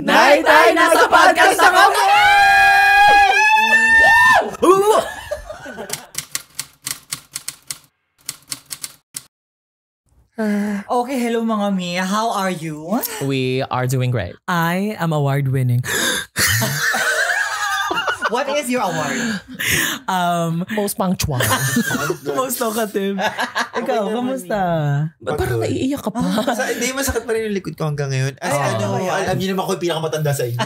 Night, night, nasa podcast na kami! Okay, hello mga mi. How are you? We are doing great. I am award-winning. What is your award? Um, Most punctual. most talkative. Ikaw, kamusta? Ba't parang naiiyak ka pa? Sa, hindi, masakit pa rin yung likod ko hanggang ngayon. Ay, Oh. ano, alam niyo naman ako yung pinakamatanda sa inyo.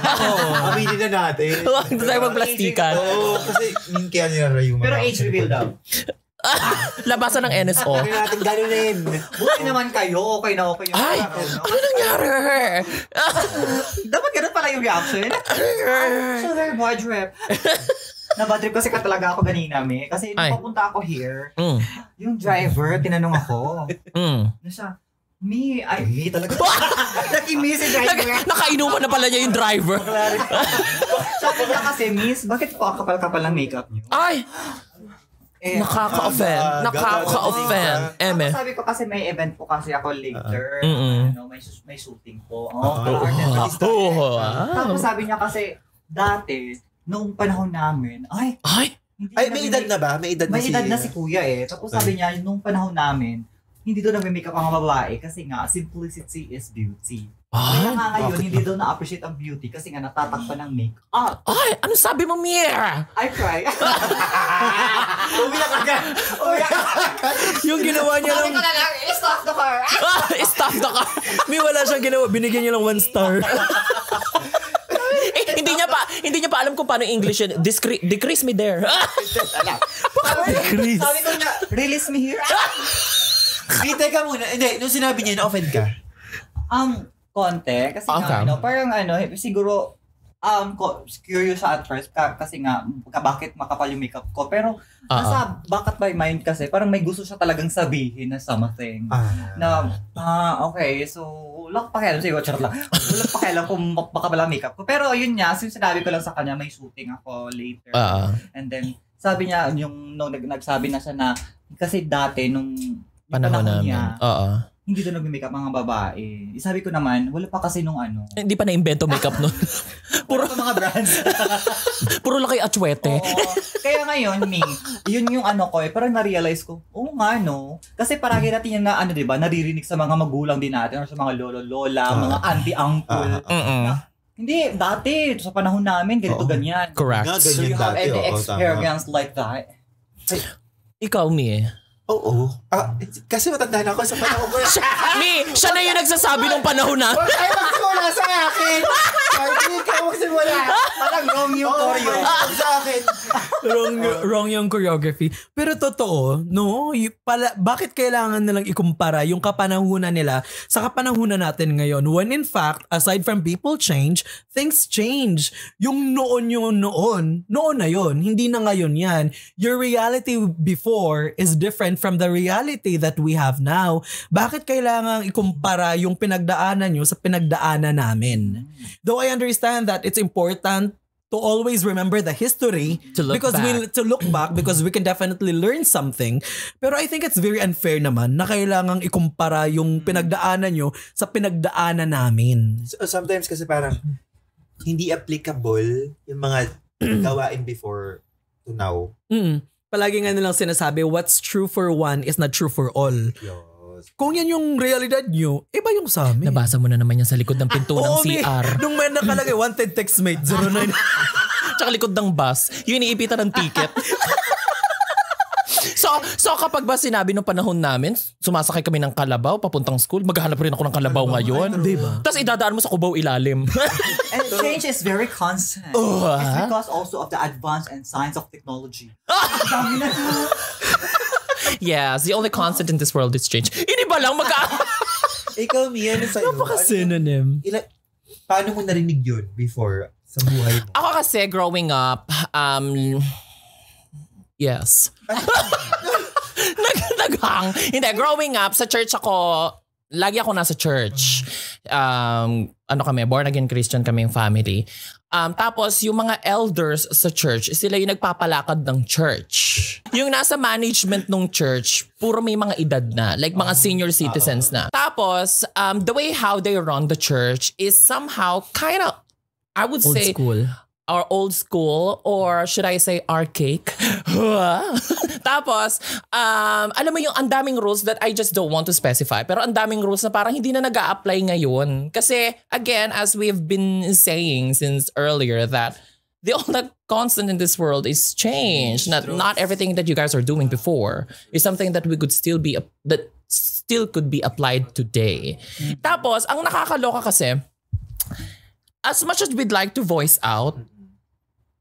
Aminin na natin. Huwag na tayo magplastikan. Oo, kasi yung kaya nilarayo mo. Pero age reveal daw. Labasan ng NSO. Ano natin ganunin? Buti naman kayo. Okay na okay. yung Ay! Ano nangyari? Dapat ganun pala yung reaction. so very bad trip. Nabad trip kasi ka talaga ako kanina, mi. Kasi nung papunta ako here, Mm. yung driver, tinanong ako. Mm. Ano siya? Mi, ay, mi talaga. Nag-mi si driver. nakainuman na pala niya yung driver. Sabi niya kasi, miss, bakit po ang kapal-kapal ng makeup niyo? Ay! Eh, Nakaka-offend. Ah, Nakaka-offend. Eme. Tapos sabi ko kasi may event po kasi ako later. Mm-mm. Ano, may, sus- may shooting po. Oh, uh, artist. Oh, Tapos sabi niya kasi, dati, nung panahon namin, ay, Ay! hindi Ay, na may edad na ba? May edad na May si... edad na si kuya eh. Tapos sabi niya, nung panahon namin, hindi daw nagme-makeup ang mga babae kasi nga, simplicity is beauty. Kaya Ay! nga ngayon, hindi daw na-appreciate ang beauty kasi nga natatakpan ng makeup. Ay! Ano sabi mo, Mia? I cry. Umiyak agad! Umiyak agad! Yung ginawa niya Sabi lang, ko na lang, stop the car. Ah, Stop the car. may wala siyang ginawa. Binigyan niya lang one star. Eh, hindi niya pa, hindi niya pa alam kung paano English yun. Discre- decrease me there. Chris. Sabi ko niya, release me here. Hindi, teka muna. Hindi, nung sinabi niya, na-offend ka. Um, konti. Kasi Okay. nga, ano, parang ano, siguro, um, ko, curious siya at first ka, kasi nga, ka, bakit makapal yung makeup ko. Pero, Ah, nasa back at my mind kasi, parang may gusto siya talagang sabihin na something. Ah. Na, ah, okay, so, wala pa pakialam siguro, charot lang. Wala pa pakialam kung makapal ang makeup ko. Pero, yun nga, since sinabi ko lang sa kanya, may shooting ako later. Ah. And then, sabi niya, yung, nung nag, nagsabi na siya na, kasi dati, nung, panahon namin. niya, Oo. hindi doon nagme-makeup mga babae. Sabi ko naman, wala pa kasi nung ano. Hindi pa na-invento makeup nun. Puro pa mga brands. Puro lang kay Atwete. Oo. Kaya ngayon, me, yun yung ano ko eh, parang na-realize ko, oo nga no. Kasi paragi natin yung na, ano diba, naririnig sa mga magulang din natin or sa mga lolo-lola, Ah. mga auntie-uncle. Ah. Mm-mm. Hindi, dati, sa panahon namin, ganito Oo. ganyan. Correct. Nga, So ganyan you have dati, any oo, tama. experience like that? Ikaw, Mi. Oo. Ah, kasi matanda na ako sa panahon ko. Mi, siya na yung nagsasabi nung panahon na. Huwag kayo magsimula sa akin! Kahit hindi ka magsimula! Parang wrong yung choreo. sa akin! wrong, wrong yung choreography. Pero totoo, no? Y- pala, bakit kailangan nilang ikumpara yung kapanahunan nila sa kapanahunan natin ngayon? When in fact, aside from people change, things change. Yung noon yung noon, noon na yon hindi na ngayon yan. Your reality before is different from the reality that we have now. Bakit kailangan ikumpara yung pinagdaanan nyo sa pinagdaanan namin? Though I understand that it's important to always remember the history To look because back. we to look back because we can definitely learn something. Pero I think it's very unfair naman na kailangang ikumpara yung pinagdaanan nyo sa pinagdaanan namin. So, sometimes kasi parang hindi applicable yung mga gawain before to now. Mm. Palagi nga nilang sinasabi, what's true for one is not true for all. Yes. Kung yan yung realidad nyo, iba yung sa amin. Nabasa mo na naman yan sa likod ng pinto ng Oo, may- CR. Nung may nakalagay, wanted textmate, 09. Tsaka likod ng bus. Yung iniipitan ng ticket. So, so kapag ba sinabi nung panahon namin, sumasakay kami ng kalabaw papuntang school, maghahanap rin ako ng kalabaw ngayon. Diba? Tapos idadaan mo sa kubaw ilalim. And change is very constant. Oh, It's ah. because also of the advance and science of technology. yes, the only constant in this world is change. Ini ba lang magka... Ikaw, Mia, ano sa'yo? Napaka-synonym. Ila- paano mo narinig yun before sa buhay mo? Ako kasi growing up, um, yes. Nag, naghang. Hindi, growing up, sa church ako, lagi ako nasa church. Um, ano kami, born again Christian kami yung family. Um, tapos, yung mga elders sa church, sila yung nagpapalakad ng church. Yung nasa management ng church, puro may mga edad na. Like mga senior citizens na. Tapos, um, the way how they run the church is somehow kind of I would Old say school. Our old school or should I say archaic. Tapos, um, alam mo yung ang daming rules that I just don't want to specify. Pero ang daming rules na parang hindi na nag apply ngayon. Kasi, again, as we've been saying since earlier that the only constant in this world is change. Not, not everything that you guys are doing before is something that we could still be, that still could be applied today. Tapos, ang nakakaloka kasi, as much as we'd like to voice out,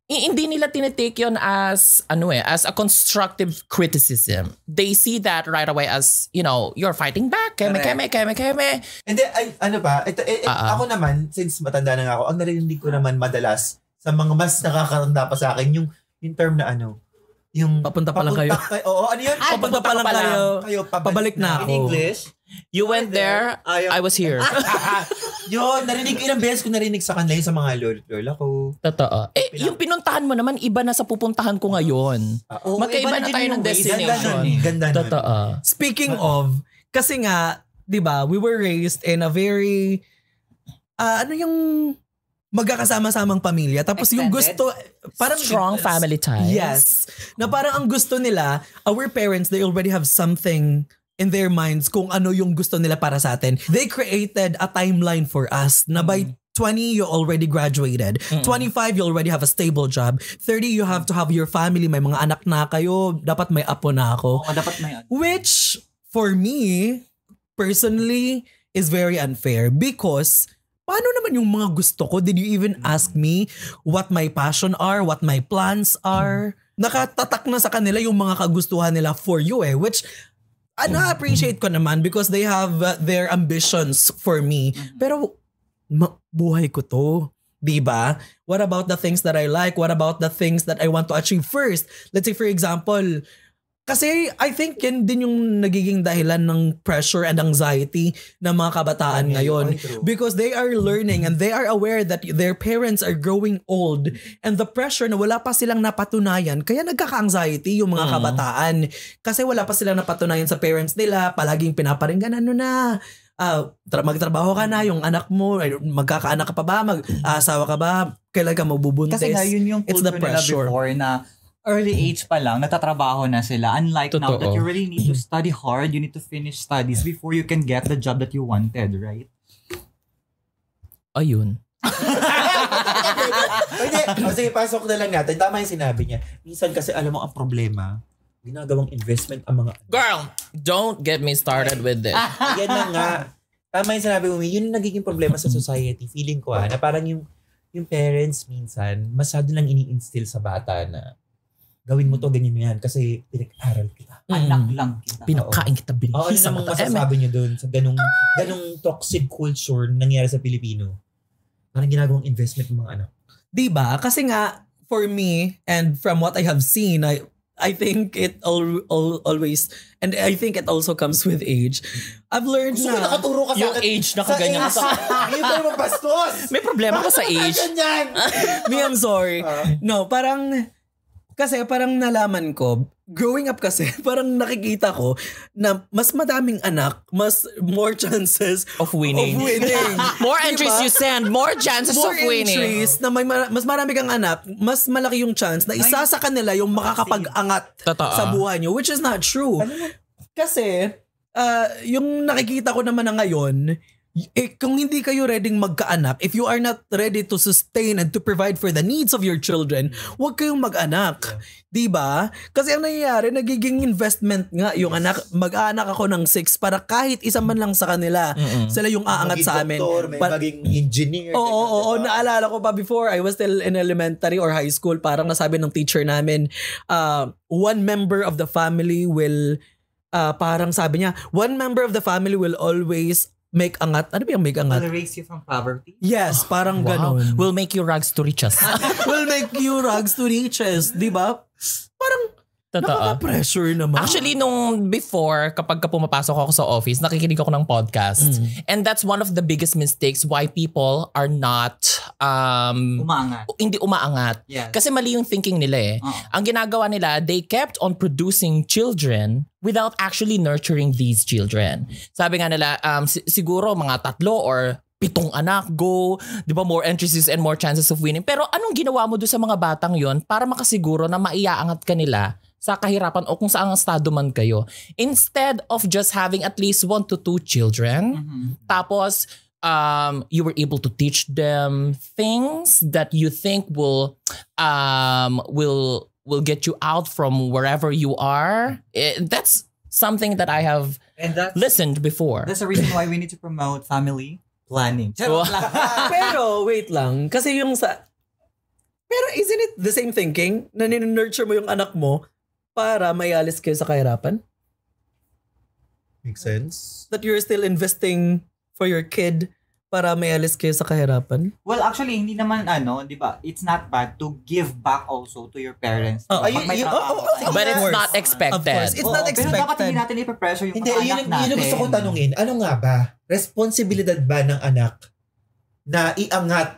hindi nila tinitake yon as ano eh, as a constructive criticism. They see that right away as, you know, you're fighting back. Keme, keme, keme, keme. And then, ay, ano ba, ito, eh, eh, Ah, ah. ako naman, since matanda na ako, ang narinig ko naman madalas sa mga mas nakakatanda pa sa akin, yung, yung term na ano, yung Papunta pa lang kayo. kayo- Oo, ano yun? Papunta pa lang kayo. kayo Pabalik na In ako. English, You went there, ayaw. I was here. yun, narinig ko ilang beses ko narinig sa kanila yun sa mga lol- lola ko. Totoo. Eh, yung pinuntahan mo naman, iba na sa pupuntahan ko ngayon. Ah, Oo, Magkaiba iba na din tayo yung ng destination. Ganda nun. eh. Ganda nun. Totoo. Speaking of, kasi nga, 'di ba, we were raised in a very ah, ano yung magkakasama-samang pamilya. Tapos yung Extended? gusto parang Strong family ties. Yes. Na parang ang gusto nila, our parents, they already have something in their minds kung ano yung gusto nila para sa atin. They created a timeline for us na by 20, you already graduated. 25, you already have a stable job. 30, you have to have your family. May mga anak na kayo. Dapat may apo na ako. Oo, dapat may. Which, for me, personally, is very unfair because paano naman yung mga gusto ko? Did you even ask me what my passion are, what my plans are? Nakatatak na sa kanila yung mga kagustuhan nila for you eh, which ah, na-appreciate ko naman because they have uh, their ambitions for me. Pero ma- buhay ko to. 'Di ba? What about the things that I like? What about the things that I want to achieve first? Let's say for example, kasi I think yan din yung nagiging dahilan ng pressure and anxiety ng mga kabataan Ay, ngayon. Because they are learning and they are aware that their parents are growing old and the pressure na wala pa silang napatunayan, kaya nagkaka-anxiety yung mga Mm. kabataan. Kasi wala pa silang napatunayan sa parents nila, palaging pinaparinggan, ano na, ah, tra- magtrabaho ka na, yung anak mo, magkakaanak ka pa ba, mag-asawa ka ba, kailan ka magbubuntis. Kasi nga yun yung It's the culture nila pressure. before na early age pa lang, natatrabaho na sila. Unlike now that Totoo. you really need to study hard, you need to finish studies before you can get the job that you wanted, right? Ayun. Hindi, o sige, pasok na lang natin. Tama yung sinabi niya. Minsan kasi alam mo ang problema, ginagawang investment ang mga Girl, don't get me started with this. Yan na nga. Tama yung sinabi mo, yun yung nagiging problema sa society. Feeling ko ah, na parang yung yung parents minsan, masyado lang ini-instill sa bata na gawin mo to, ganyan mo yan, kasi pinag-aral kita. Anak lang kita. Pinakain kita Oo, ano bilis. namang masasabi niyo doon sa ganung, ganung toxic culture na nangyayari sa Pilipino? Parang ginagawang investment ng mga anak. 'Di ba? Kasi nga for me and from what I have seen, I I think it all, all always and I think it also comes with age. I've learned Gusto ko na nakaturo ka sa Yung age na kaganyan ka sa... Hindi mo bastos! May problema ka sa age. Ganyan! me I'm sorry. Ah. No, parang kasi parang nalaman ko growing up kasi parang nakikita ko na mas madaming anak, mas more chances Of winning. of winning. More Diba? entries you send, more chances more of winning. entries na may mara- mas marami kang anak, mas malaki yung chance na isa sa kanila yung makakapag-angat Totoo. sa buhay nyo, which is not true. Kasi, ah, yung nakikita ko naman na ngayon, eh, kung hindi kayo ready magkaanak, if you are not ready to sustain and to provide for the needs of your children, huwag kayong mag-anak. 'Di ba? Kasi ang nangyayari, nagiging investment nga yung anak. Mag-anak ako ng six para kahit isa man lang sa kanila, Mm-mm. sila yung aangat Maging sa amin. doktor, may Pa- maging engineer. Oo, oo, oo. diba? Naalala ko pa before, I was still in elementary or high school, parang nasabi ng teacher namin, uh, one member of the family will, uh, parang sabi niya, one member of the family will always make angat. Ano ba yung make angat? Will raise you from poverty. Yes, parang Wow. ganon. Will make you rags to riches. will make you rags to riches, di ba? Parang Totoo. nakaka-pressure naman. Actually, nung before, kapag ka pumapasok ako sa office, nakikinig ako ng podcast. And that's one of the biggest mistakes why people are not, um, Umaangat. hindi umaangat. Yes. Kasi mali yung thinking nila eh. Oo. Ang ginagawa nila, they kept on producing children without actually nurturing these children. Sabi nga nila, um, si- siguro mga tatlo or pitong anak, go, 'di ba, more entries and more chances of winning. Pero anong ginawa mo do sa mga batang 'yon para makasiguro na maiaangat ka nila sa kahirapan o kung saan ang estado man kayo. Instead of just having at least one to two children, Mhm. tapos um, you were able to teach them things that you think will um, will will get you out from wherever you are. Eh, that's something that I have And that's, listened before. that's the reason why we need to promote family planning. Charot. Pero wait lang, kasi yung sa Pero isn't it the same thinking na nurture mo yung anak mo para mayalis kayo sa kahirapan? Makes sense. That you're still investing for your kid para mayalis kayo sa kahirapan? well, actually, hindi naman ano, di ba, it's not bad to give back also to your parents. Oh, ayun, may yun- oh, oh, sige. But it's not expected. Of course. It's Oo, not Pero dapat expected. hindi natin ipapressure yung Hindi, mga yun, anak natin. yun ang gusto kong tanungin. Ano nga ba? Responsibilidad ba ng anak na iangat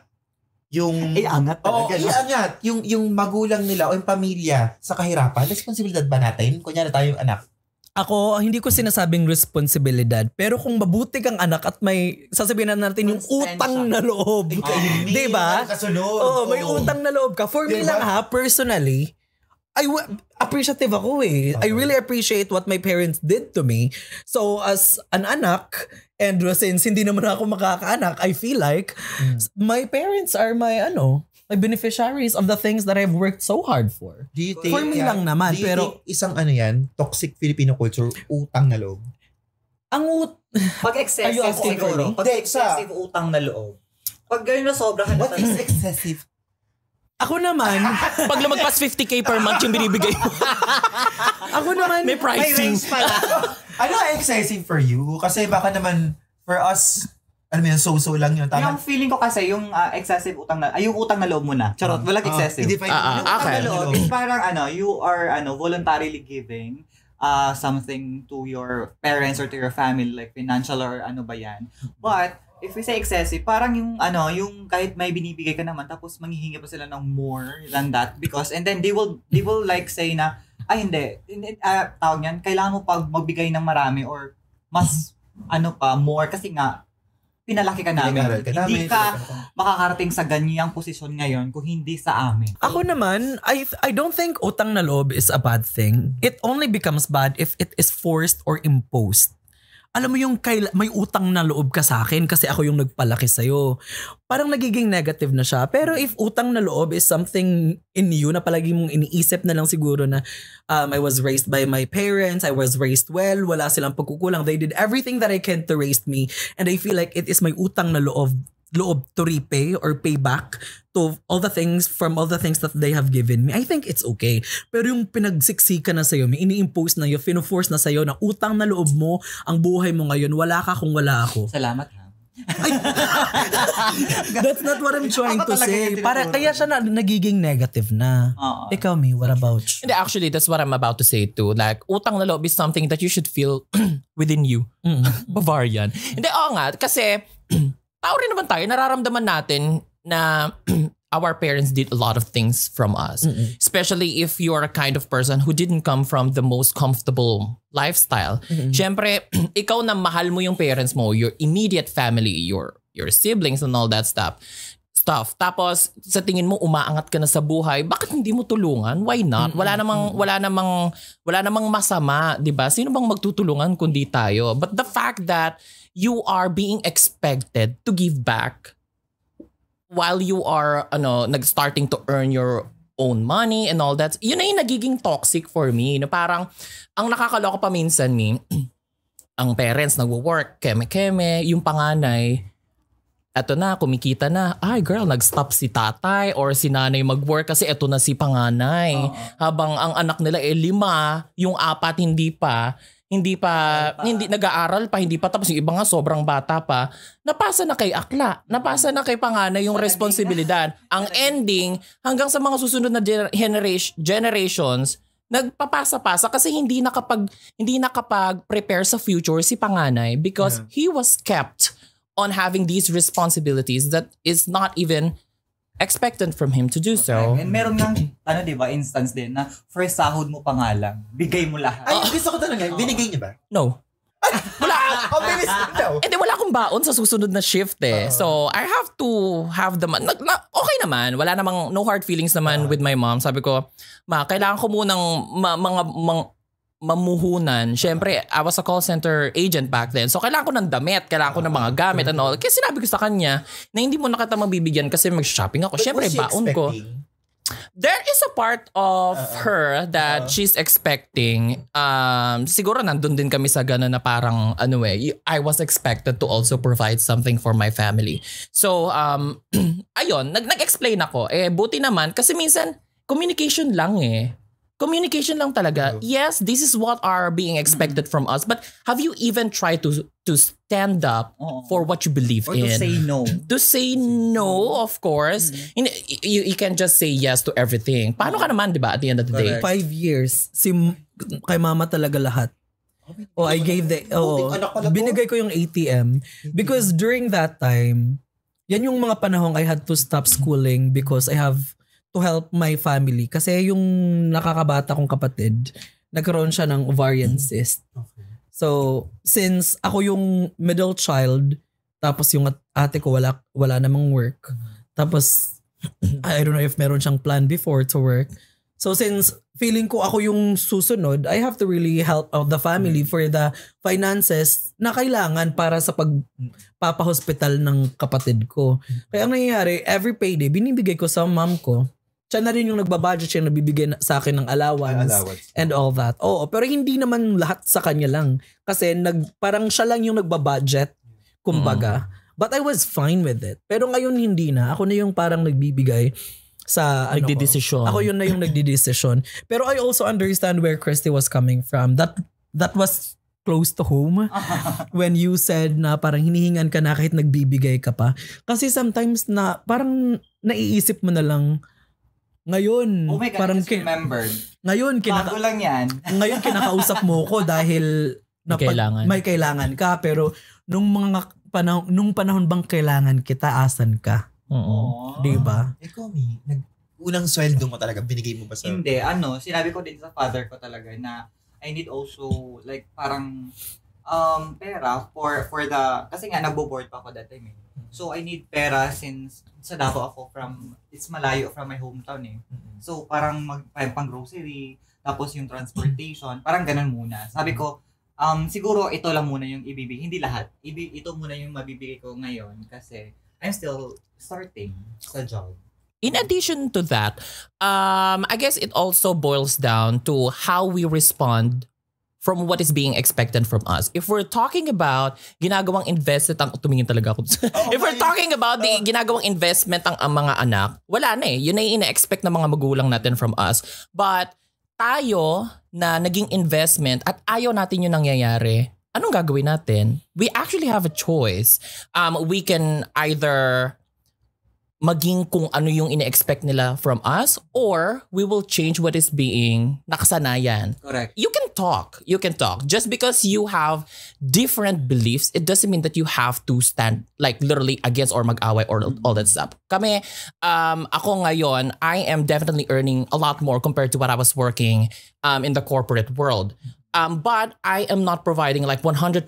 yung... Angat Oo, talaga. no? iangat yung, yung magulang nila o yung pamilya sa kahirapan. Responsibilidad ba natin? Kunyari tayo yung anak. Ako, hindi ko sinasabing responsibilidad. Pero kung mabuti kang anak at may, sasabihin na natin yung utang na loob. Di ba? Kasunod. Oo, may utang na loob ka. For me Diba? lang ha, personally, I wa- appreciative ako eh. I Okay. really appreciate what my parents did to me. So as an anak, and since hindi naman ako makakaanak, I feel like Mm. my parents are my ano, my beneficiaries of the things that I've worked so hard for. Do you think, For me lang naman, do you pero- think isang ano yan, toxic Filipino culture, utang na loob? Ang ut- Pag Are you excessive asking for siguro, me? pag sa- excessive utang na loob. Pag gano'n na sobrahan na What is excessive? ako naman, Pag lumagpas 50k per month yung binibigay mo, ako naman, may pricing. ano ang excessive for you? Kasi baka naman, for us, ano mo yun, so-so lang yun. Yung Tama? feeling ko kasi, yung ah, excessive utang na, ay yung utang na loob mo na. Charot, walang Ah, excessive. Ah, ah, yung utang okay. na loob is parang ano, you are ano, voluntarily giving uh, something to your parents or to your family, like financial or ano ba yan. But, if we say excessive, parang yung ano, yung kahit may binibigay ka naman, tapos manghihingi pa sila ng more than that because, and then they will, they will like say na, ay hindi, hindi ah, tawag niyan, kailangan mo pag magbigay ng marami or mas, ano pa, more kasi nga, pinalaki ka namin. Pinag-aral ka namin. Hindi ka makakarating sa ganyang posisyon ngayon kung hindi sa amin. Ako naman, I I don't think utang na loob is a bad thing. It only becomes bad if it is forced or imposed. Alam mo yung kaila- may utang na loob ka sa akin kasi ako yung nagpalaki sa'yo. Parang nagiging negative na siya. Pero if utang na loob is something in you na palagi mong iniisip na lang siguro na um, I was raised by my parents, I was raised well, wala silang pagkukulang. They did everything that I can to raise me. And I feel like it is my utang na loob loob to repay or pay back to all the things from all the things that they have given me. I think it's okay. Pero yung pinagsiksika na sa'yo, may ini-impose na yun, fino-force na sa'yo na utang na loob mo, ang buhay mo ngayon, wala ka kung wala ako. Salamat ha. That's not what I'm trying to say. Para, kaya siya na, nagiging negative na. Oo. Ikaw, me, what about you? Hindi, actually, that's what I'm about to say too. Like, utang na loob is something that you should feel within you. Mm. Bavarian. Hindi, oo nga. Kasi, tao rin naman tayo. Nararamdaman natin na our parents did a lot of things from us. Mm-mm. Especially if you're a kind of person who didn't come from the most comfortable lifestyle. Mm-mm. Siyempre, ikaw na mahal mo yung parents mo, your immediate family, your your siblings and all that stuff. Stuff. Tapos sa tingin mo umaangat ka na sa buhay, bakit hindi mo tulungan? Why not? Wala namang wala namang wala namang masama, 'di ba? Sino bang magtutulungan kundi tayo? But the fact that you are being expected to give back while you are ano nag starting to earn your own money and all that yun na yung nagiging toxic for me na parang ang nakakaloka pa minsan ni ang parents nagwo-work keme-keme yung panganay eto na, kumikita na. Ay, girl, nag-stop si tatay or si nanay mag-work kasi eto na si panganay. Oo. Habang ang anak nila eh lima, yung apat hindi pa, hindi pa, pa. hindi nag-aaral pa, hindi pa tapos yung iba nga sobrang bata pa. Napasa na kay akla, napasa na kay panganay yung responsibilidad. Ang ending, hanggang sa mga susunod na gener- generation, generations, nagpapasa-pasa kasi hindi nakapag hindi nakapag-prepare sa future si panganay because he was kept on having these responsibilities that is not even expected from him to do so. And meron nga, ano di ba, instance din na first sahod mo pa nga lang, bigay mo lahat. Ay, gusto ko talaga. Binigay niyo ba? No. Wala, Ang bilis din daw. Eh wala akong baon sa susunod na shift eh. So I have to have the man. Na, na- okay naman. Wala namang no hard feelings naman with my mom. Sabi ko, ma, kailangan ko munang ma- mga mang- mamuhunan. Siyempre, I was a call center agent back then. So, kailangan ko ng damit, kailangan ko ng mga gamit and all. Kaya sinabi ko sa kanya na hindi mo na kita mabibigyan kasi mag-shopping ako. But Siyempre, baon ko. There is a part of her that she's expecting. Um, siguro nandun din kami sa gano'n na parang, ano eh, I was expected to also provide something for my family. So, um, ayun, nag- nag-explain ako. Eh, buti naman, kasi minsan, communication lang eh. Communication lang talaga. Yes, this is what are being expected from us. But have you even tried to to stand up Oo. for what you believe Or to in? say no. to say no, of course. Hindi- You, you can just say yes to everything. Paano ka naman, di ba, at the end of the day? Correct. Five years. Si, kay mama talaga lahat. Oh, I gave the, oh, to. binigay ko yung ATM. Because during that time, yan yung mga panahong I had to stop schooling because I have to help my family. Kasi yung nakakabata kong kapatid, nagkaroon siya ng ovarian cyst. So, since ako yung middle child, tapos yung at- ate ko wala, wala namang work. Tapos, I don't know if meron siyang plan before to work. So since feeling ko ako yung susunod, I have to really help out the family for the finances na kailangan para sa pagpapahospital ng kapatid ko. Kaya ang nangyayari, every payday, binibigay ko sa mom ko. Siya na rin yung nagbabudget siya nabibigay na- sa akin ng allowance Allowance. and all that. Oo, pero hindi naman lahat sa kanya lang. Kasi nag, parang siya lang yung nagbabudget, kumbaga. But I was fine with it. Pero ngayon hindi na. Ako na yung parang nagbibigay sa ano ko. Ako yun na yung nagdidesisyon. Pero I also understand where Christy was coming from. That that was close to home when you said na parang hinihingan ka na kahit nagbibigay ka pa. Kasi sometimes na parang naiisip mo na lang ngayon Oh my God, parang I just ki- remembered. ngayon kinaka- Bago lang yan. ngayon kinakausap mo ko dahil May kailangan. may kailangan ka pero nung mga panahon nung panahon bang kailangan kita asan ka Oo. Oo. di ba Ikaw, Mi, nag, unang sweldo mo talaga, binigay mo ba sa... Hindi, ano, sinabi ko din sa father ko talaga na I need also like parang um pera for for the kasi nga nagbo-board pa ako that time eh. So I need pera since sa Davao ako from it's malayo from my hometown eh. Mm-mm. So parang mag pang grocery tapos yung transportation, parang ganun muna. Sabi ko um siguro ito lang muna yung ibibigay, hindi lahat. Ibi, ito muna yung mabibigay ko ngayon kasi I'm still starting sa job. In addition to that, um, I guess it also boils down to how we respond from what is being expected from us. If we're talking about ginagawang investment ang tumingin talaga ako. If we're talking about the ginagawang investment ang, ang mga anak, wala na eh. Yun na yung ina-expect ng mga magulang natin from us. But tayo na naging investment at ayaw natin yung nangyayari, anong gagawin natin? We actually have a choice. Um, we can either maging kung ano yung ine-expect nila from us or we will change what is being nakasanayan. Correct. You can talk. You can talk. Just because you have different beliefs, it doesn't mean that you have to stand like literally against or mag-away or all that stuff. Kami, um, ako ngayon, I am definitely earning a lot more compared to what I was working um, in the corporate world. Um, but I am not providing like 100%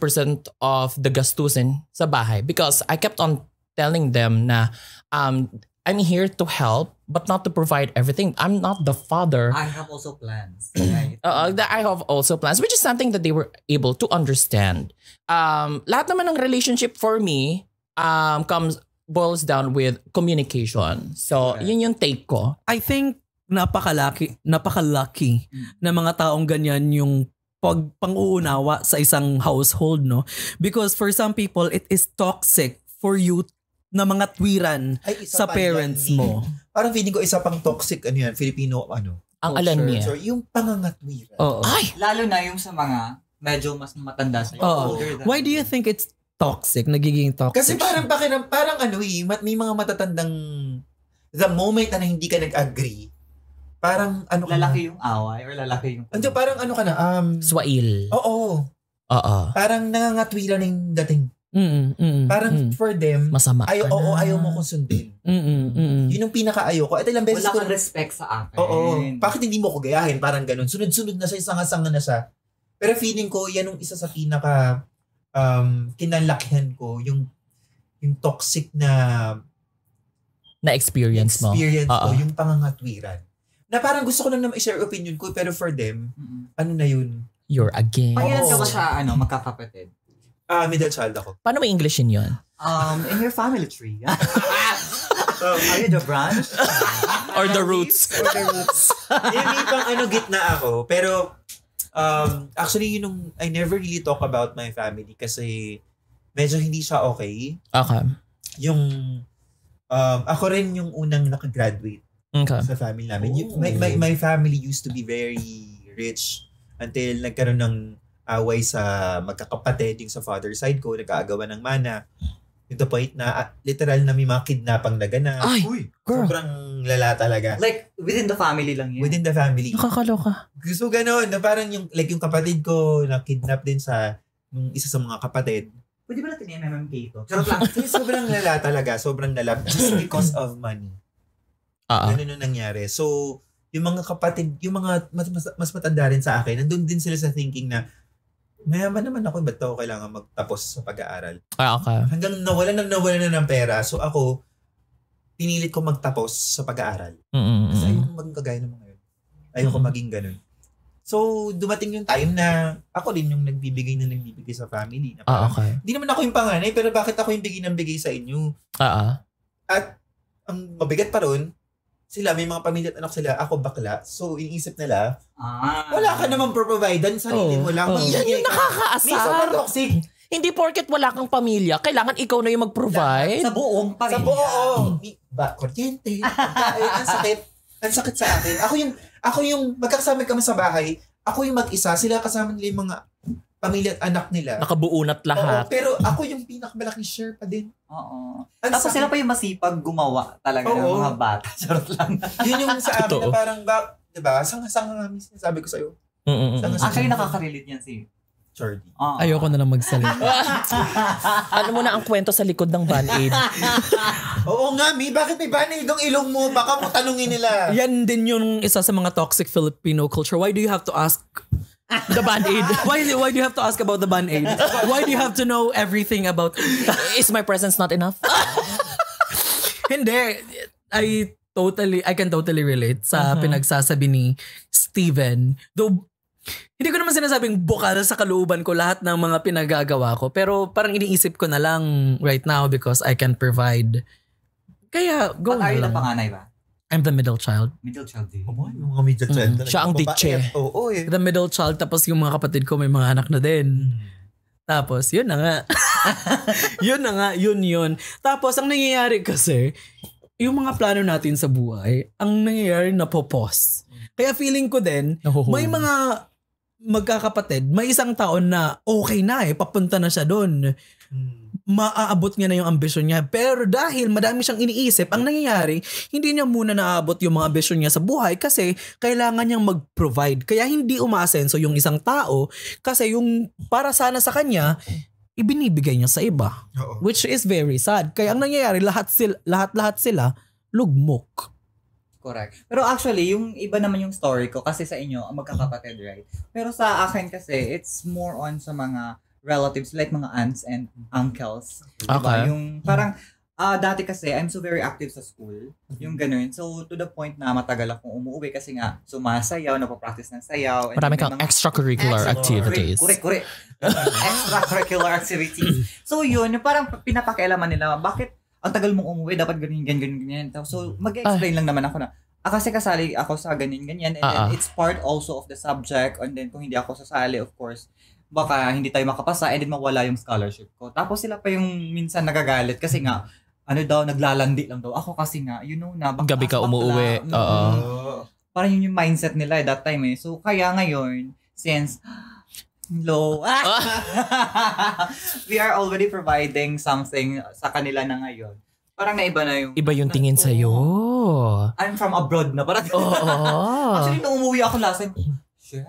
of the gastusin sa bahay because I kept on telling them na um, I'm here to help but not to provide everything. I'm not the father. I have also plans. Right? Uh, that I have also plans, which is something that they were able to understand. Um, lahat naman ng relationship for me um, comes boils down with communication. So, Correct. yun yung take ko. I think napakalaki napakalaki Mm. na mga taong ganyan yung pag pang-uunawa sa isang household no because for some people it is toxic for you na mga twiran Ay, sa pa parents yan, mo. Parang feeling ko isa pang toxic, ano yan, Filipino, ano. Ang Oh, alam niya. So, yung pangangatwiran. Oo. Ay! Lalo na yung sa mga medyo mas matanda sa Oo. older than Why do you think it's toxic? Nagiging toxic. Kasi parang pakiram, parang ano eh, mat- may mga matatandang the moment na hindi ka nag-agree, parang ano ka na. lalaki yung away or lalaki yung Andiyo, parang ano ka na, um, Swail. oo, Oo. parang nangangatwiran na yung dating. Mm, mm, Parang mm, for them, Masama ayaw, ka oo, na. ayaw mo kong sundin. mm, mm, mm. Yun yung pinaka-ayaw ko. At ilang beses wala ko, kang respect sa akin. oo, bakit hindi mo ko gayahin? Parang ganun. Sunod-sunod na siya, sanga-sanga na siya. Pero feeling ko, yan yung isa sa pinaka um, kinalakihan ko yung yung toxic na Na experience mo. experience ko, Oo. yung pangangatwiran. Na parang gusto ko lang naman i-share opinion ko, pero for them, Mm-mm. ano na yun? You're again. Pangilan ka ba sa ano, magkakapatid? Ah, middle child ako. Paano mo Englishin yun? Um, in your family tree. Are you the branch? Or the roots? Or the roots. Yung may pang ano, gitna ako. Pero, um, actually, yun nung, I never really talk about my family kasi medyo hindi siya okay. Okay. Yung, um, ako rin yung unang nakagraduate Okay. sa family namin. Y- My, my, my family used to be very rich until nagkaroon ng away sa magkakapatid yung sa father side ko, nagkaagawa ng mana. Yung the point na ah, literal na may mga kidnapang naganap. Ay, Uy, girl. Sobrang lala talaga. like within the family lang yun. Within the family. Nakakaloka. So gano'n, na parang yung, like yung kapatid ko na kidnap din sa yung isa sa mga kapatid. Pwede ba natin i-MMK to? Charot lang. Kasi sobrang lala talaga, sobrang lala just because of money. Oo. Ganun yung nangyari. So, yung mga kapatid, yung mga mas, mas, mas matanda rin sa akin, nandun din sila sa thinking na, mayaman naman ako, ba't ako kailangan magtapos sa pag-aaral? Ah, okay. Hanggang nawala na nawala na ng pera. So ako, pinilit ko magtapos sa pag-aaral. Mm-mm. Kasi ayoko maging kagaya ng mga yun. Ayoko maging ganun. So, dumating yung time na ako din yung nagbibigay na nagbibigay sa family. Na Ah, okay. Hindi naman ako yung panganay, pero bakit ako yung bigay ng bigay sa inyo? Ah, ah. Ang mabigat pa ron, sila, may mga pamilya at anak sila, ako bakla. So, iniisip nila, Ah. wala ka naman providean, sarili Oh, mo lang. oh. Yan yung ka. nakakaasar. Minsan toxic. Hindi porket wala kang pamilya, kailangan ikaw na yung mag-provide. Sa buong Sa pamilya. buo, oo. Mi- ba, kuryente. ang sakit. Ang sakit sa akin. Ako yung, ako yung, magkakasama kami sa bahay, ako yung mag-isa, sila kasama nila yung mga pamilya at anak nila. Nakabuunat Oo, lahat. pero ako yung pinakamalaking share pa din. Oo. Ang Tapos sakit. sila pa yung masipag gumawa talaga ng Oo. mga bata. Charot lang. Yun yung sa amin Totoo. na parang, ba, diba, sanga-sanga nga minsan, sabi ko sa'yo. Mm-mm. Actually, nakaka-relate yan si... Jordy. Oo. Ayoko na lang magsalita. ano mo na ang kwento sa likod ng band-aid? Oo nga, Mi, bakit may banay yung ilong mo? Baka mo tanungin nila. Yan din yung isa sa mga toxic Filipino culture. Why do you have to ask The band-aid. why why do you have to ask about the band-aid? Why do you have to know everything about Is my presence not enough? Hindi. I totally, I can totally relate sa Mhm. pinagsasabi ni Steven. Though, hindi ko naman sinasabing bukal sa kalooban ko lahat ng mga pinagagawa ko. Pero parang iniisip ko na lang right now because I can provide. Kaya, go Ba't na are you lang. na panganay ba? I'm the middle child. Middle child din. Oh, yung mga middle child talaga. Siya ang ditche. Oo, eh. The middle child tapos yung mga kapatid ko may mga anak na din. Tapos, yun na nga. yun na nga, yun yun. Tapos, ang nangyayari kasi, yung mga plano natin sa buhay, ang nangyayari na popos. Kaya feeling ko din, may mga magkakapatid, may isang taon na okay na eh, papunta na siya doon. Hmm. Maaabot niya na yung ambisyon niya. Pero dahil madami siyang iniisip, ang nangyayari, hindi niya muna naaabot yung mga ambisyon niya sa buhay kasi kailangan niyang mag-provide. Kaya hindi umaasenso yung isang tao kasi yung para sana sa kanya, ibinibigay niya sa iba. Oo. Which is very sad. Kaya ang nangyayari, lahat sila, lahat-lahat sila lugmok. Correct. Pero actually, yung iba naman yung story ko kasi sa inyo, magkakapatid, right? Pero sa akin kasi, it's more on sa mga relatives, like mga aunts and uncles. Diba? Okay. Yung parang, ah dati kasi, I'm so very active sa school. Yung ganun. So, to the point na matagal akong umuwi kasi nga, sumasayaw, napapractice ng sayaw. and Marami kang mga- extracurricular activities. Correct, correct. Extracurricular activities. So yun, yung parang pinapakialaman nila, bakit ang tagal mong umuwi, dapat ganyan, ganyan, ganyan, So, mag-explain lang naman ako na, ah, kasi kasali ako sa ganyan, ganyan. And then, Ah, ah. it's part also of the subject. And then, kung hindi ako sasali, of course, baka hindi tayo makapasa and then mawala yung scholarship ko. Tapos sila pa yung minsan nagagalit kasi nga, ano daw, naglalandi lang daw. Ako kasi nga, you know na, baka Gabi ka. Mm, Oo. Oo. parang yun yung mindset nila eh, that time eh. So, kaya ngayon, since low, we are already providing something sa kanila na ngayon. Parang naiba na yung... Iba yung tingin sa'yo. I'm from abroad na. Parang, Oo. Actually, nung umuwi ako last time, shit.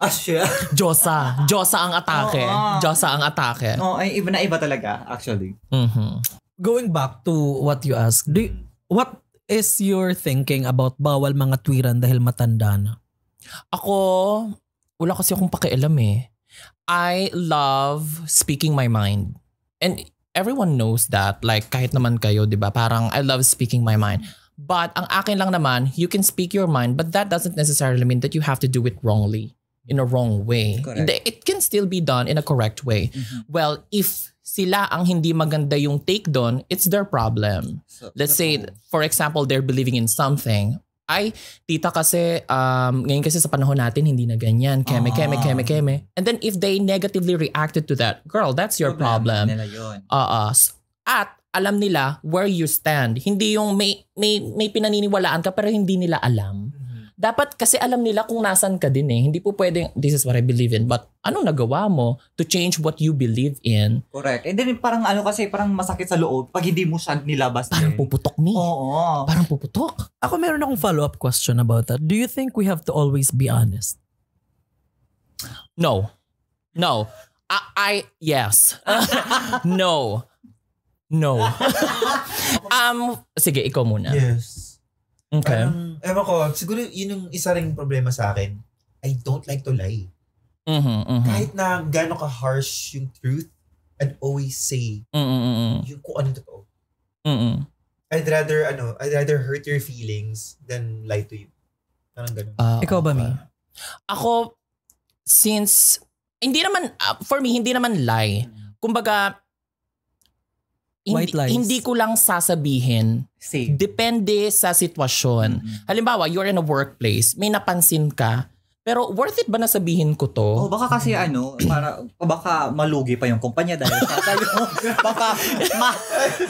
Ah, shit. Diyosa. Diyosa ang atake. Oo. Diyosa ang atake. Oh, ay, iba na iba talaga, actually. Mhm. Going back to what you asked, do you- what is your thinking about bawal mga twiran dahil matanda na? Ako, wala kasi akong pakialam eh. I love speaking my mind. And everyone knows that. Like, kahit naman kayo, di ba? Parang, I love speaking my mind. But ang akin lang naman, you can speak your mind, but that doesn't necessarily mean that you have to do it wrongly, in a wrong way. Correct. It can still be done in a correct way. Well, if sila ang hindi maganda yung take doon, it's their problem. Let's say, for example, they're believing in something. Ay, tita kasi, um, ngayon kasi sa panahon natin, hindi na ganyan. Keme, keme, Ah. keme, keme. And then if they negatively reacted to that, girl, that's your problem. Yun. Oo. S- At alam nila where you stand. Hindi yung may, may, may pinaniniwalaan ka pero hindi nila alam. Dapat kasi alam nila kung nasan ka din eh. Hindi po pwedeng, this is what I believe in. But anong nagawa mo to change what you believe in? Correct. And then parang ano kasi, parang masakit sa loob pag hindi mo siya nilabas Parang din. puputok me. Oo. Parang puputok. Ako meron akong follow-up question about that. Do you think we have to always be honest? No. No. I, I yes. no. No. um, sige, ikaw muna. Yes. Okay. Parang, ewan ko, siguro yun yung isa ring problema sa akin. I don't like to lie. Mhm, mhm. Kahit na gano'n ka-harsh yung truth, I'd always say Mm, mm, mm, mm. yung kung anong totoo. Mm, mm. I'd rather, ano, I'd rather hurt your feelings than lie to you. Parang gano'n. Ah, Ikaw ba, Mi? okay. Ako, since, hindi naman, ah, for me, hindi naman lie. Kumbaga, hindi, White lies. hindi ko lang sasabihin. Same. Depende sa sitwasyon. Mm. Halimbawa, you're in a workplace, may napansin ka, pero worth it ba na sabihin ko to? Oh, baka kasi ano, para baka malugi pa yung kumpanya dahil sa tayo. baka ma,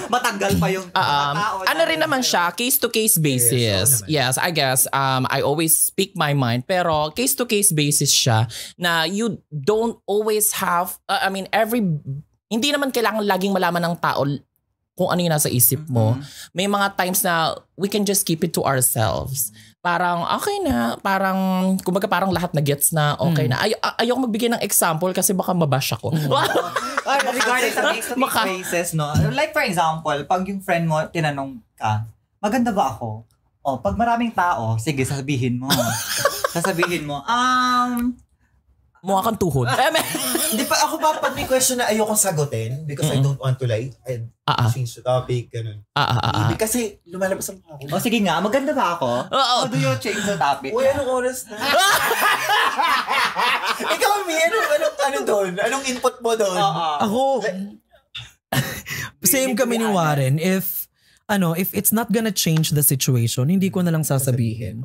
matanggal pa yung Um, tao ano rin naman siya, case to case Yes, basis. oo naman. Yes, I guess um I always speak my mind pero case to case basis siya na you don't always have uh, I mean every hindi naman kailangan laging malaman ng tao kung ano yung nasa isip mo. Mhm. May mga times na we can just keep it to ourselves. Parang okay na, parang kumbaga parang lahat na gets na okay Mm. na. Ay, ay- ayoko magbigay ng example kasi baka mabash ako. Ay, regarding sa case Maka- basis, no? Like for example, pag yung friend mo tinanong ka, maganda ba ako? O, pag maraming tao, sige, sasabihin mo. sasabihin mo, um, Mukha kang tuhod. Eh, may- Hindi pa ako pa pag may question na ayokong sagutin because I Mm-mm. don't want to lie. I Ah, ah. change the topic, ganun. ah, ah, ah, ah. Ibig kasi lumalabas ang mukha ko. o sige nga, maganda ba ako? Oo. How do you change the topic? Uy, anong oras na? Ikaw, Mi, anong, anong, ano doon? Anong input mo doon? Oo. Ako, same kami ni Warren. If, ano, if it's not gonna change the situation, hindi ko na lang sasabihin.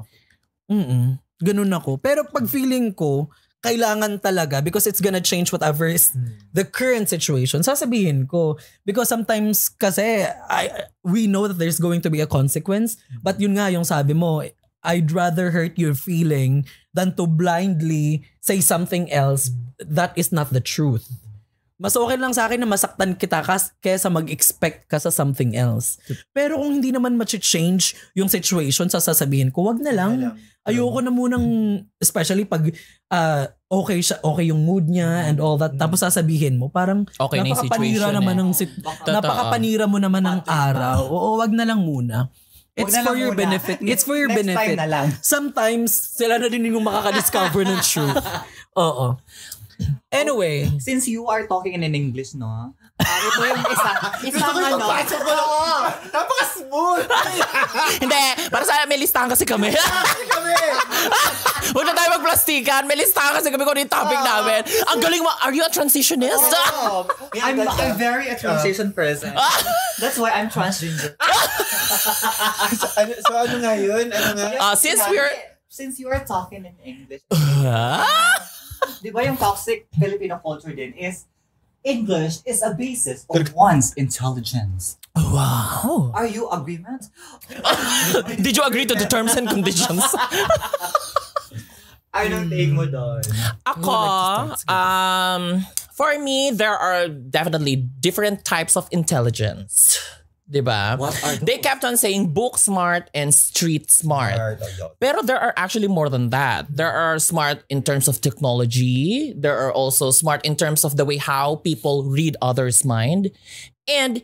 Mm Ganun ako. Pero pag feeling ko, kailangan talaga because it's gonna change whatever is the current situation, sasabihin ko. Because sometimes kasi I, we know that there's going to be a consequence. But yun nga yung sabi mo, I'd rather hurt your feeling than to blindly say something else that is not the truth. Mas okay lang sa akin na masaktan kita kas kesa mag-expect ka sa something else. Pero kung hindi naman ma-change yung situation sa sasabihin ko, wag na lang. Ayoko na munang, especially pag ah, okay siya, okay yung mood niya and all that. Tapos sasabihin mo, parang Okay na napakapanira situation naman eh. ng sit- napakapanira mo naman ng araw. Oo, wag na lang muna. It's na for your muna. benefit. It's for your Next benefit. time na lang. Sometimes, sila na din yung makaka-discover ng truth. Oo. Anyway, Since you are talking in English, no? Uh, ito yung isa, isang ano. Oo. Napaka-smooth! Hindi, para sa may listahan kasi kami. Kami! Huwag na tayo magplastikan. May listahan kasi kami kung ano yung topic namin. Ang galing mo. Are you a transitionist? Oh, I'm, I'm very a transition person. That's why I'm transgender. so, ano, so ano nga yun? Ano nga? Ah, since we're... Since you are talking in English, Ah? di ba yung toxic Filipino culture din is English is a basis of one's intelligence. Wow. Are you agreement? Did you agree to the terms and conditions? Anong take mo doon? Ako, um, for me, there are definitely different types of intelligence. Diba? They kept on saying book smart and street smart. Yun. Pero there are actually more than that. There are smart in terms of technology. There are also smart in terms of the way how people read others' mind. And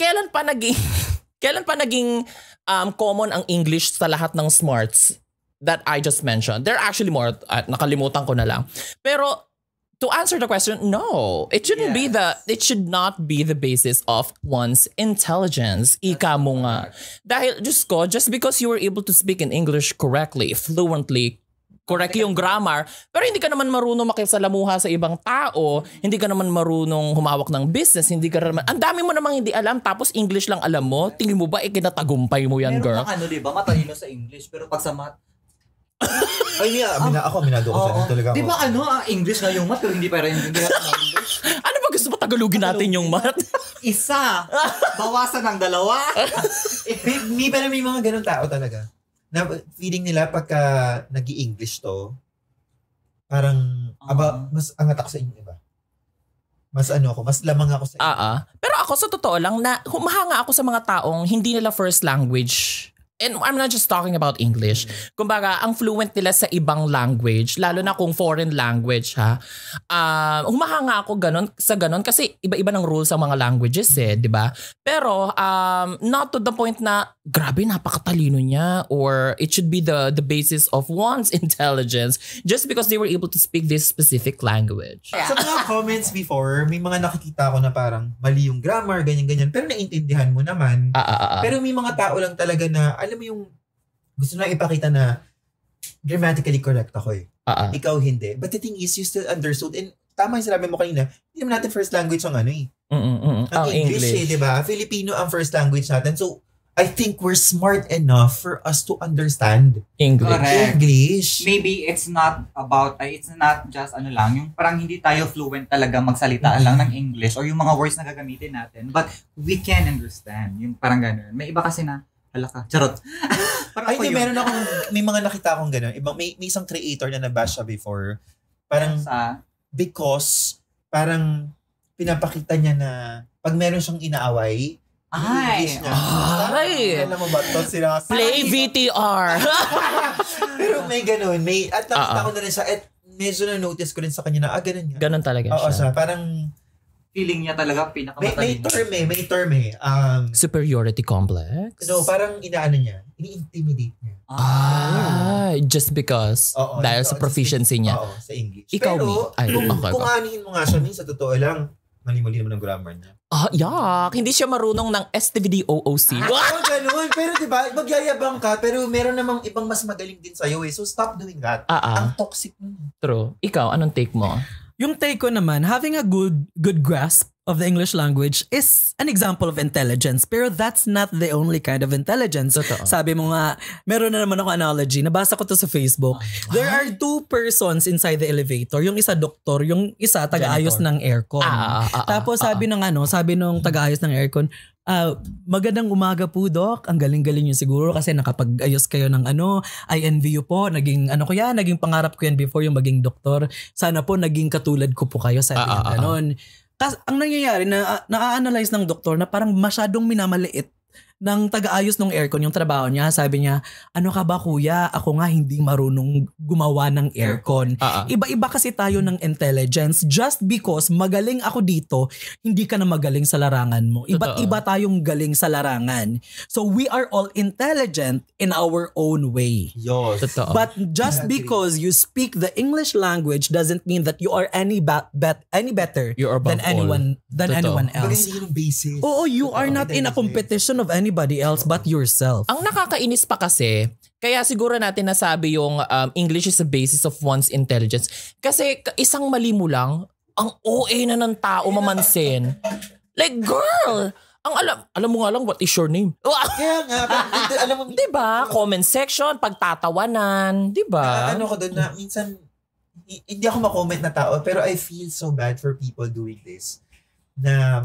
kailan pa naging kailan pa naging um, common ang English sa lahat ng smarts that I just mentioned? There are actually more. Uh, nakalimutan ko na lang. Pero to answer the question, no. It shouldn't be the it should not be the basis of one's intelligence. Ika mo nga. Dahil just ko, just because you were able to speak in English correctly, fluently, correct yung grammar, pero hindi ka naman marunong makisalamuha sa ibang tao, hindi ka naman marunong humawak ng business, hindi ka naman, ang dami mo namang hindi alam, tapos English lang alam mo, tingin mo ba ikinatagumpay mo yan, Meron girl? bang ano, di ba? Matalino sa English, pero pag sa math, Ay, Mia, amina, ako, aminado ko sa Oo. talaga. Di ba ano, ah, English nga yung math, pero hindi pa rin hindi natin English. Ano ba gusto mo tagalogin natin yung math? Isa, bawasan ng dalawa. Eh, may, may, pero may mga ganun tao talaga. Na feeling nila pagka nag english to, parang, aba, mas angat ako sa inyo, iba. Mas ano ako, mas lamang ako sa inyo. Ah, ah. Pero ako sa totoo lang na humahanga ako sa mga taong hindi nila first language. And I'm not just talking about English. Kumbaga, ang fluent nila sa ibang language, lalo na kung foreign language ha. Ah, humahanga ako ganun sa ganun kasi iba-iba ng rules sa mga languages eh, 'di ba? Pero um not to the point na grabe napakatalino niya or it should be the the basis of one's intelligence just because they were able to speak this specific language. Sa mga comments before, may mga nakikita ko na parang mali yung grammar, ganyan-ganyan. Pero naintindihan mo naman. Ah, ah, ah. Pero may mga tao lang talaga na, alam mo yung, gusto lang ipakita na grammatically correct ako eh. Ah. Ikaw hindi. But the thing is, you still understood. And tama yung sinabi mo kanina, hindi naman natin first language ang ano eh. Mm, mm, mm. Ang Ang English, eh, di ba? Filipino ang first language natin. So, I think we're smart enough for us to understand English. Correct. English. Maybe it's not about, ay, it's not just ano lang, yung parang hindi tayo fluent talaga magsalita lang ng English or yung mga words na gagamitin natin. But we can understand. Yung parang ganun. May iba kasi na, hala ka, charot. parang Ay, ako hindi, meron akong, may mga nakita akong gano'n. Ibang, may, may isang creator na nabash siya before. Parang, Sa, because, parang, pinapakita niya na, pag meron siyang inaaway, ay, niya. Ay. Alam mo ba to? Sila, Play VTR. Pero may ganun. May, at nakita ah. ko na rin sa, at medyo na-notice ko rin sa kanya na, ah, ganun nga. Ganon talaga Oo, siya. siya. Parang, feeling niya talaga may, may pinakamatalino. term eh, may term eh. Um, Superiority complex? no, parang inaano niya, ini-intimidate niya. Ah, just because. Oo, dahil ito, sa proficiency niya. Oo, sa English. Ikaw, Pero. Ay, kung, okay, kung okay. anihin mo nga siya, min, sa totoo lang, mali-mali naman ang grammar niya. Ah, yak. Hindi siya marunong ng STVD OOC. Oo, ganun. Pero diba, magyayabang ka, pero meron namang ibang mas magaling din sa'yo eh. So stop doing that. Ah, ah. Ang toxic nun. True. Ikaw, anong take mo? Yung take ko naman, having a good good grasp of the English language is an example of intelligence. Pero that's not the only kind of intelligence. Totoo. Sabi mo nga, meron na naman ako analogy. Nabasa ko to sa Facebook. There are two persons inside the elevator. Yung isa doktor, yung isa taga-ayos ng aircon. Ah, ah, ah, ah, Tapos ah, sabi ng ano, sabi nung taga-ayos ng aircon, ah, magandang umaga po, Doc. Ang galing-galing yun siguro kasi nakapag-ayos kayo ng ano, I envy you po. Naging ano ko yan, naging pangarap ko yan before yung maging doktor. Sana po naging katulad ko po kayo sa Ah, ah, ah, ganon. Kas, ang nangyayari, na, na-analyze ng doktor na parang masyadong minamaliit ng taga-ayos ng aircon yung trabaho niya. Sabi niya, ano ka ba kuya? Ako nga hindi marunong gumawa ng aircon. Ah. Iba-iba kasi tayo ng intelligence just because magaling ako dito, hindi ka na magaling sa larangan mo. Iba't Totoo. iba tayong galing sa larangan. So we are all intelligent in our own way. Yos. Totoo. But just because you speak the English language doesn't mean that you are any ba- bet any better are than anyone than Totoo. anyone else. ang basis. Oo, you are Totoo. not in a competition of anybody else but yourself. Ang nakakainis pa kasi, kaya siguro natin nasabi yung um, English is the basis of one's intelligence. Kasi ka- isang mali mo lang, ang OA na ng tao mamansin. Like, girl! Ang alam, alam mo nga lang, what is your name? Kaya nga, alam mo, Diba? Comment section, pagtatawanan. Diba? ano ko doon na minsan hi- hindi ako ma-comment na tao pero I feel so bad for people doing this na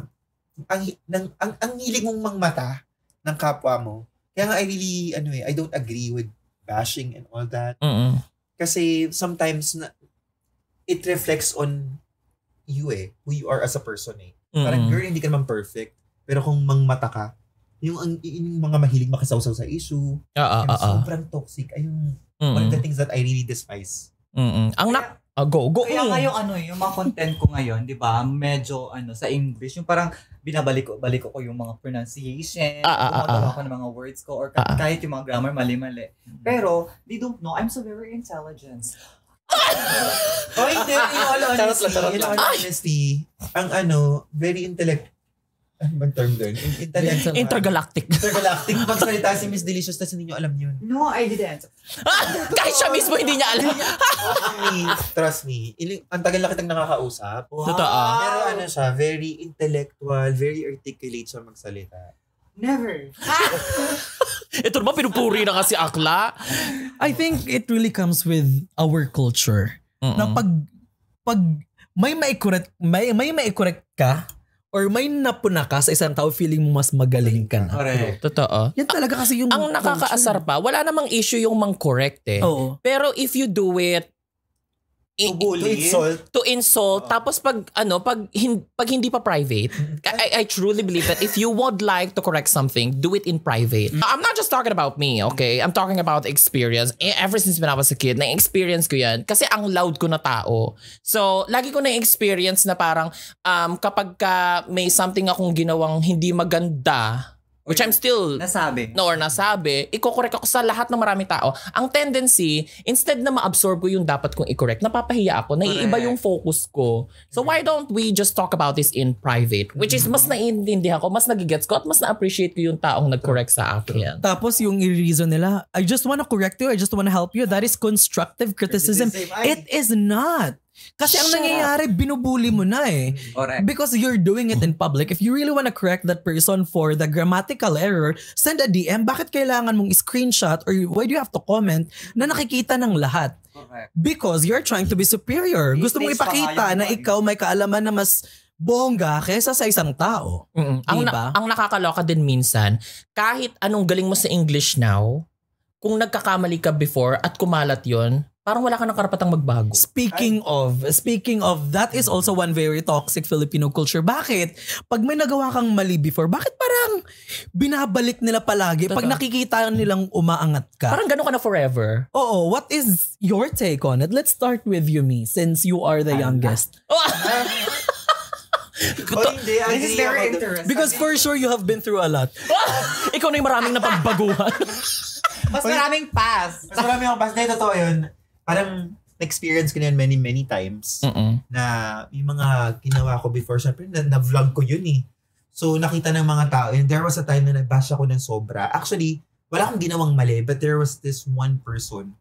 ang hi- ng, ang, ang hilig mong mangmata ng kapwa mo. Kaya nga I really ano eh I don't agree with bashing and all that Mm-mm. kasi sometimes na it reflects on you eh who you are as a person eh. Parang Mm-mm. girl hindi ka naman perfect pero kung mangmata ka yung, ang, yung mga mahilig makisawsaw sa issue, and ah, ah. sobrang toxic ay yung one of the Mm-mm. things that I really despise. Mm-mm. Ang nak... Ah, go, go. Kaya nga yung ano, yung mga content ko ngayon, di ba, medyo ano, sa English, yung parang binabalik ko, balik ko yung mga pronunciation, Ah, ah, ah, gumagawa ah. ko ng mga words ko, or Ah, ah. kahit yung mga grammar mali-mali. Pero, they don't know, I'm so very intelligent. Oh, hindi. In all honesty, in all honesty, ang ano, very intellect, ano bang term doon? In- Intellect. Intergalactic. Intergalactic. Magsalita si Miss Delicious tapos hindi nyo alam yun. No, I didn't. Kahit siya mismo hindi niya alam. Trust me, trust me. Iling, ang tagal na kitang nakakausap. Totoo. Pero ano siya, very intellectual, very articulate siya magsalita. Never. Ito naman pinupuri na kasi akla. I think it really comes with our culture. Na pag pag may mai-correct, may may mai-correct ka or may napuna ka sa isang tao, feeling mo mas magaling ka na. Correct. Totoo. Yan talaga kasi yung Ang nakakaasar pa, wala namang issue yung mang-correct eh. Oo. Pero if you do it i- To insult. to insult, tapos pag ano, pag hin- pag hindi pa private, I, I truly believe that if you would like to correct something, do it in private. I'm not just talking about me, okay? I'm talking about experience. Eh, Ever since when I was a kid, na-experience ko yan. Kasi ang loud ko na tao. So, lagi ko na-experience na parang um, kapag ka may something akong ginawang hindi maganda, which I'm still Nasabi. no, or nasabi, iko-correct ako sa lahat ng maraming tao. Ang tendency, instead na ma-absorb ko yung dapat kong i-correct, napapahiya ako, naiiba yung focus ko. So why don't we just talk about this in private? Which is mas naiintindihan ko, mas nagigets ko, at mas na-appreciate ko yung taong nag-correct sa akin. Tapos yung reason nila, I just wanna correct you, I just wanna help you. That is constructive criticism. Criticism. It is not. Kasi ang Shut up. nangyayari, binubuli mo na eh. Correct. Because you're doing it in public. If you really wanna correct that person for the grammatical error, send a DM. Bakit kailangan mong screenshot or why do you have to comment na nakikita ng lahat? Correct. Because you're trying to be superior. Gusto mong ipakita na ikaw may kaalaman na mas bongga kaysa sa isang tao. Mm-mm. Ang, Diba? na- ang nakakaloka din minsan, kahit anong galing mo sa English now, kung nagkakamali ka before at kumalat yon parang wala ka ng karapatang magbago. Speaking of, speaking of, that is also one very toxic Filipino culture. Bakit? Pag may nagawa kang mali before, bakit parang binabalik nila palagi pag nakikita nilang umaangat ka? Parang gano'n ka na forever. Oo, what is your take on it? Let's start with you, me, since you are the youngest. Oh, hindi. This is very interesting. Because for sure, you have been through a lot. Ikaw na yung maraming napagbaguhan. Mas maraming pass. Mas marami akong past. Hindi, totoo yun. Parang experience ko na yun many, many times. Mm-mm. na yung mga ginawa ko before, syempre na, na-vlog ko yun eh. So nakita ng mga tao, and there was a time na nag-bash ako ng sobra. Actually, wala akong ginawang mali, but there was this one person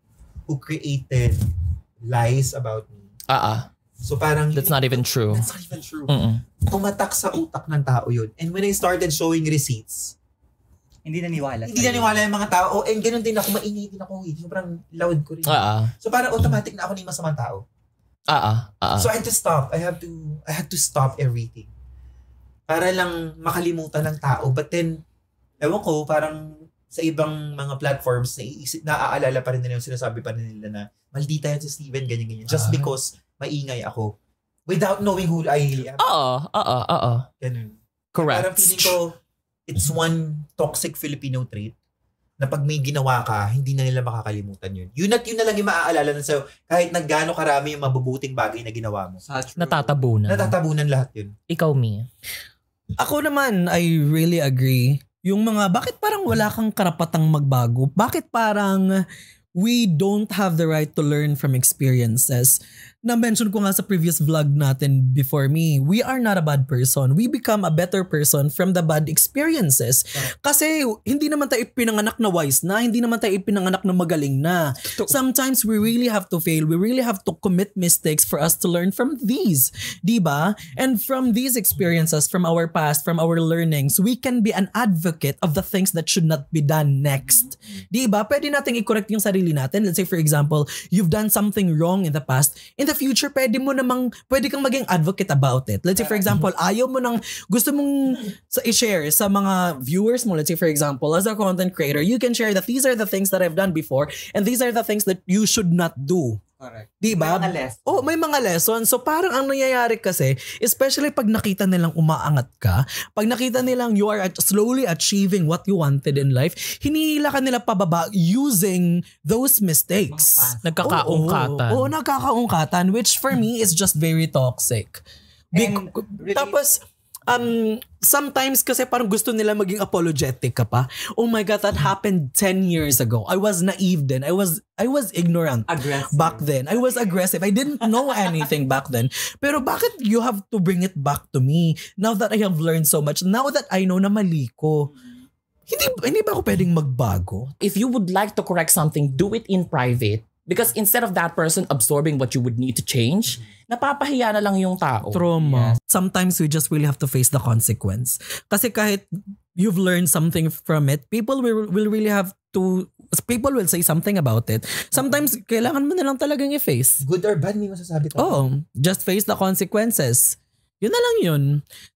who created lies about me. Ah, ah. So parang, That's not even true. that's not even true. Mm-mm. Tumatak sa utak ng tao yun. And when I started showing receipts, Hindi naniwala. hindi naniwala yung mga tao. Oh, and ganun din ako, maingay din ako. Eh. Sobrang loud ko rin. Ah. So parang automatic na ako na yung masamang tao. Ah. Ah, ah. So I had to stop. I have to I had to stop everything. Para lang makalimutan ng tao. But then, ewan ko, parang sa ibang mga platforms, naiisip, naaalala pa rin nila yung sinasabi pa rin nila na maldita yan si Steven, ganyan-ganyan. Just Ah. because maingay ako. Without knowing who I really am. Oo, oo, oo. Ganun. Parang Correct. feeling ko, it's one toxic Filipino trait na pag may ginawa ka, hindi na nila makakalimutan yun. Yun at yun na lang yung maaalala na sa'yo. Kahit naggaano karami yung mabubuting bagay na ginawa mo. Natatabunan. Natatabunan lahat yun. Ikaw, me. Ako naman, I really agree. Yung mga, bakit parang wala kang karapatang magbago? Bakit parang we don't have the right to learn from experiences? Na-mention ko nga sa previous vlog natin before me, we are not a bad person. We become a better person from the bad experiences. Kasi hindi naman tayo ipinanganak na wise na, hindi naman tayo ipinanganak na magaling na. Sometimes we really have to fail. We really have to commit mistakes for us to learn from these. Diba? And from these experiences, from our past, from our learnings, we can be an advocate of the things that should not be done next. Diba? Pwede nating i-correct yung sarili natin. Let's say for example, you've done something wrong in the past. In the future, pwede mo namang, pwede kang maging advocate about it. Let's say for example, ayaw mo nang, gusto mong sa i-share sa mga viewers mo. Let's say for example, as a content creator, you can share that these are the things that I've done before and these are the things that you should not do. Correct. Diba? May mga less. Oh, may mga lessons. So parang ang nangyayari kasi, especially pag nakita nilang umaangat ka, pag nakita nilang you are at- slowly achieving what you wanted in life, hinihila ka nila pababa using those mistakes. Nagkakaungkatan. Oo, oo, nagkakaungkatan which for me is just very toxic. Big, And really- tapos, um, sometimes kasi parang gusto nila maging apologetic ka pa. Oh my God, that happened 10 years ago. I was naive then. I was, I was ignorant Aggressive. back then. I was aggressive. I didn't know anything back then. Pero bakit you have to bring it back to me now that I have learned so much? Now that I know na mali ko. Hindi, hindi ba ako pwedeng magbago? If you would like to correct something, do it in private. Because instead of that person absorbing what you would need to change, napapahiya na lang yung tao. Trauma. Sometimes we just really have to face the consequence. Kasi kahit you've learned something from it, people will, will really have to, people will say something about it. Sometimes, kailangan mo na lang talagang i-face. Good or bad, may masasabi ka. Oh, just face the consequences. Yun na lang yun.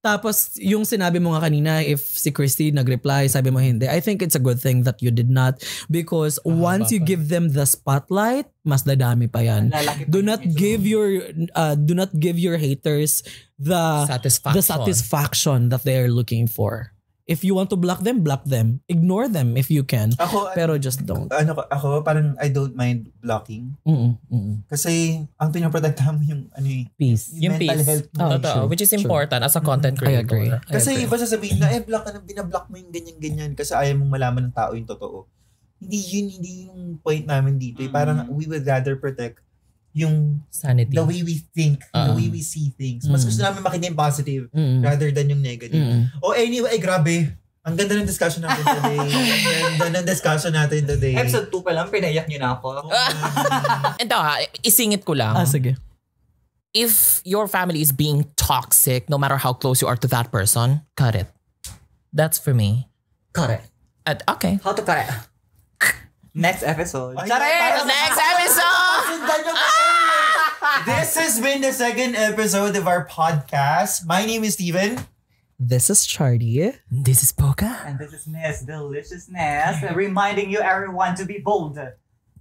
Tapos, yung sinabi mo nga kanina, if si Christy nag-reply, sabi mo hindi, I think it's a good thing that you did not because once you pa. give them the spotlight, mas dadami pa yan. Lalaki Do not give your uh, do not give your haters the Satisfaction. the satisfaction that they are looking for. If you want to block them, block them. Ignore them if you can. Ako, Pero just don't. ano, ko- ako, parang I don't mind blocking. Mm-mm, mm-mm. Kasi, ang pinoprotektahan mo yung, ano eh, Peace. yung mental peace. health mo. Oh, Totoo, true, which is true. important as a content I creator. agree. I Kasi agree. iba sasabihin na, eh, block ka na, binablock mo yung ganyan-ganyan kasi ayaw mong malaman ng tao yung totoo. Hindi yun, hindi yung point namin dito. Eh. Parang Mm. we would rather protect yung Sanity. the way we think, Ah. the way we see things. Mas Mm. gusto namin makita yung positive Mm-mm. rather than yung negative. Mm-mm. Oh, anyway, eh, grabe. Ang ganda ng discussion natin today. Ang ganda ng discussion natin today. Episode 2 pa lang, pinaiyak niyo na ako. Ito ha, isingit ko lang. Ah, sige. if your family is being toxic, no matter how close you are to that person, cut it. That's for me. Correct. At, okay. How to cut it? Next episode. Ay, parang- Next episode! Sundan! This has been the second episode of our podcast. My name is Steven. This is Charlie. This is Poca. And this is Miss Deliciousness, reminding you everyone to be bold.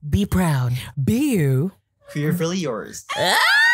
Be proud. Be you. Fearfully yours. Ah!